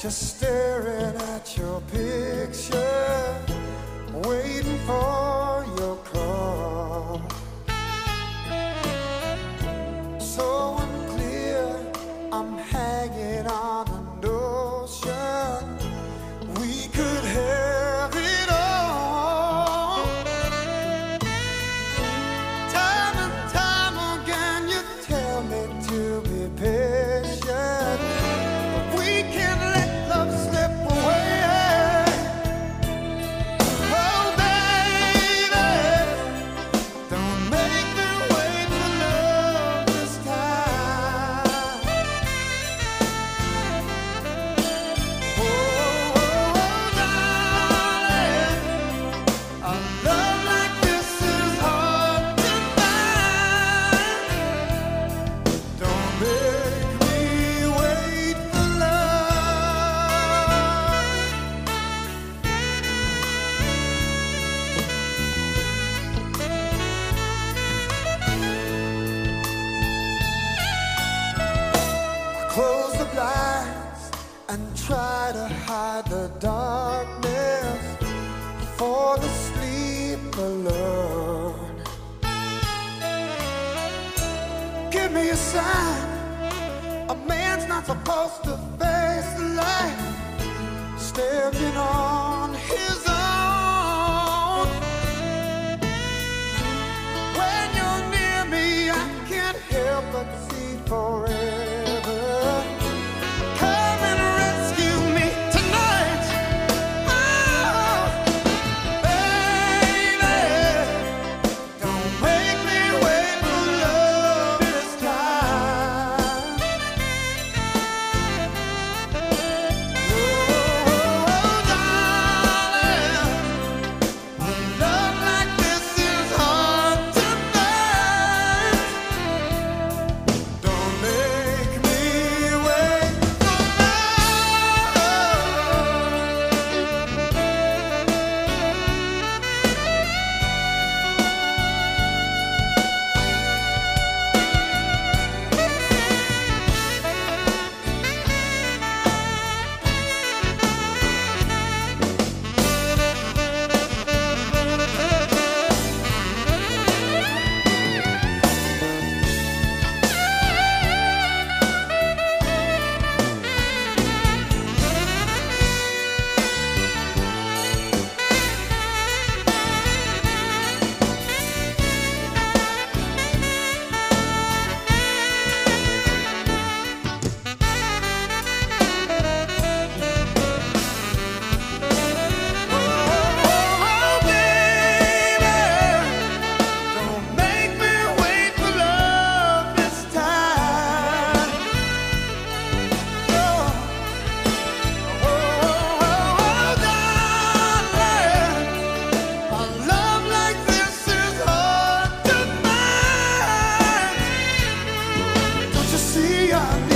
just staring at your picture, waiting for. and try to hide the darkness for the sleep alone. Give me a sign. A man's not supposed to face the light. Staring Yeah.